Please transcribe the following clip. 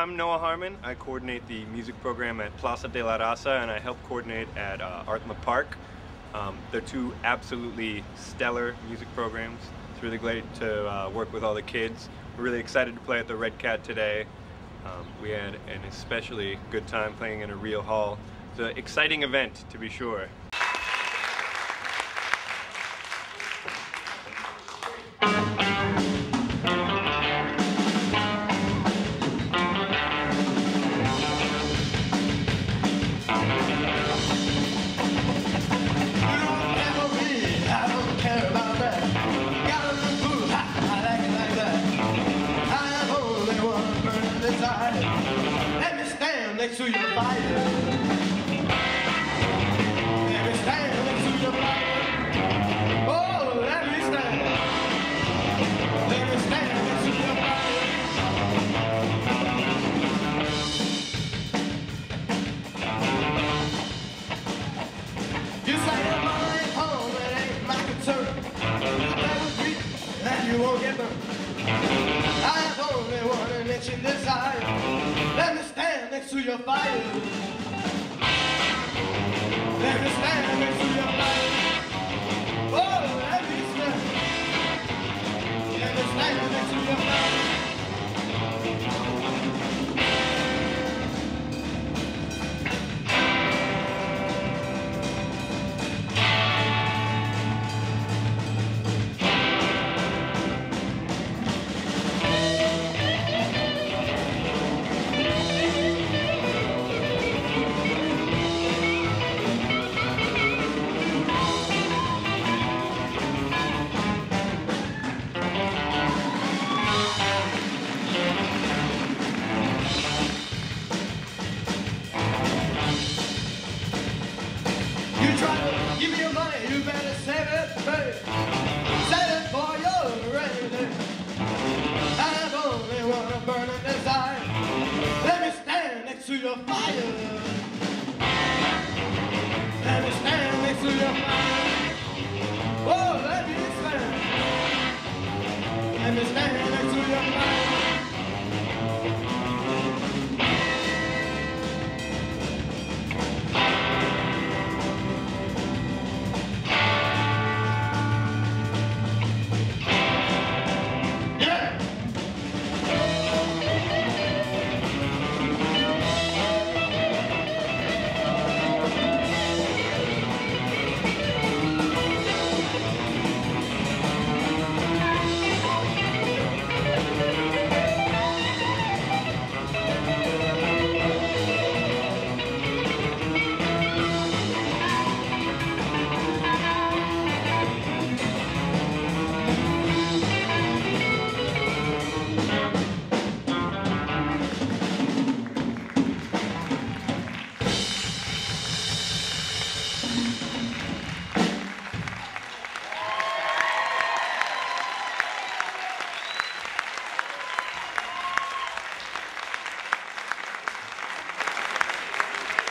I'm Noah Harmon. I coordinate the music program at Plaza de la Raza and I help coordinate at uh, Art Park. Um, they're two absolutely stellar music programs. It's really great to uh, work with all the kids. We're really excited to play at the REDCAT today. Um, we had an especially good time playing in a real hall. It's an exciting event to be sure. You better treat and ain't my turn That you won't get burned. I have only one inch in desire. Next to your fire. Let me stand next to your fire. Oh, let me stand. Let me stand next to your fire. Give me your money, you better save it, babe. Save it for your rainy day. I have only one burning desire. Let me stand next to your fire. Let me stand next to your fire. Oh, let me stand. Let me stand next to your fire.